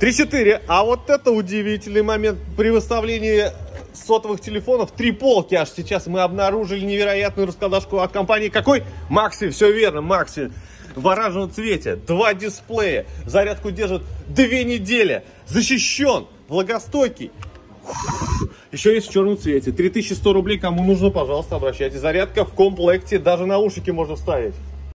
3-4. А вот это удивительный момент при выставлении сотовых телефонов. Три полки аж сейчас мы обнаружили невероятную раскладашку от компании какой? Макси, все верно, Макси. В оранжевом цвете, два дисплея, зарядку держит две недели, защищен, влагостойкий. Еще есть в черном цвете. 3100 рублей, кому нужно, пожалуйста, обращайтесь. Зарядка в комплекте, даже наушники можно вставить.